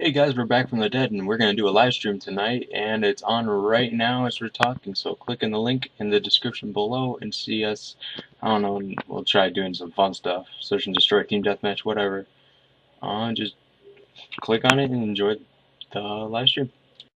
Hey guys, we're back from the dead and we're going to do a live stream tonight and it's on right now as we're talking. So click in the link in the description below and see us, I don't know, we'll try doing some fun stuff. Search and destroy, team deathmatch, whatever. Uh, just click on it and enjoy the live stream.